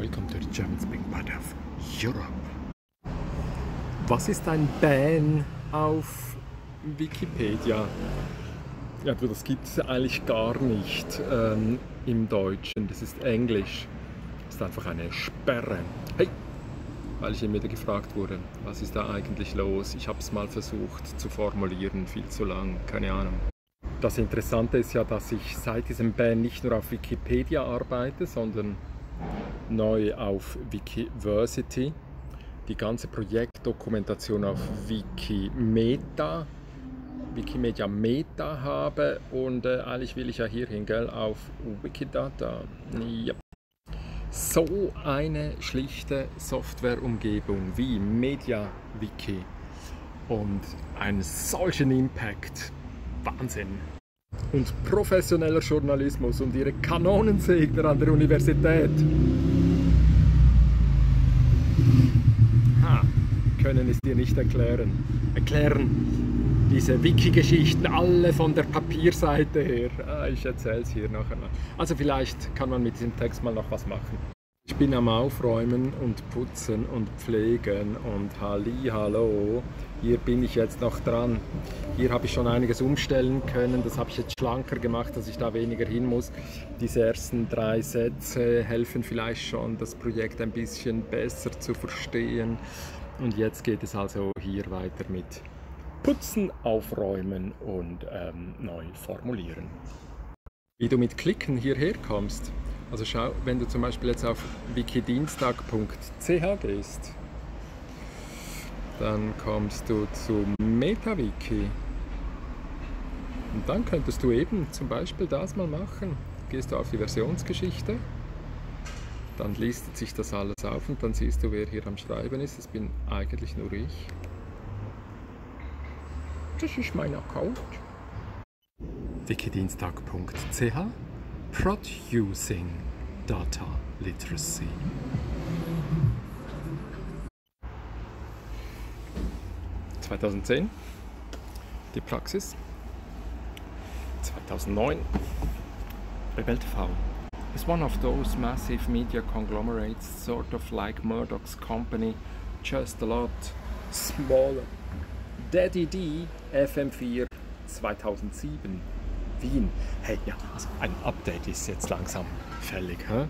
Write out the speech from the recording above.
welcome to the German Speaking Part of Europe. Was ist ein Ban auf Wikipedia? Ja, das gibt es eigentlich gar nicht ähm, im Deutschen. Das ist Englisch. Das ist einfach eine Sperre. Hey! Weil ich immer wieder gefragt wurde, was ist da eigentlich los? Ich habe es mal versucht zu formulieren, viel zu lang, keine Ahnung. Das Interessante ist ja, dass ich seit diesem Ban nicht nur auf Wikipedia arbeite, sondern neu auf Wikiversity. Die ganze Projektdokumentation auf Wikimeta, Wikimedia Meta habe und äh, eigentlich will ich ja hier hin, gell, auf Wikidata. Ja. So eine schlichte Softwareumgebung wie MediaWiki und einen solchen Impact. Wahnsinn! Und professioneller Journalismus und ihre Kanonensegner an der Universität. Ha, können es dir nicht erklären. Erklären diese Wiki-Geschichten alle von der Papierseite her. Ah, ich erzähle es hier nachher. Also vielleicht kann man mit diesem Text mal noch was machen. Ich bin am Aufräumen und Putzen und Pflegen und Halli, hallo, hier bin ich jetzt noch dran. Hier habe ich schon einiges umstellen können, das habe ich jetzt schlanker gemacht, dass ich da weniger hin muss. Diese ersten drei Sätze helfen vielleicht schon, das Projekt ein bisschen besser zu verstehen. Und jetzt geht es also hier weiter mit Putzen, Aufräumen und ähm, neu formulieren. Wie du mit Klicken hierher kommst, also schau, wenn du zum Beispiel jetzt auf wikidienstag.ch gehst, dann kommst du zu MetaWiki. Und dann könntest du eben zum Beispiel das mal machen. Gehst du auf die Versionsgeschichte, dann listet sich das alles auf und dann siehst du, wer hier am Schreiben ist. Das bin eigentlich nur ich. Das ist mein Account. wikidienstag.ch Producing Data Literacy. ...2010 die Praxis, 2009 Rebel TV is one of those massive media conglomerates, sort of like Murdoch's company, just a lot smaller. Daddy D FM4 2007 Wien. Hey, ja, also ein Update ist jetzt langsam fällig. Hä?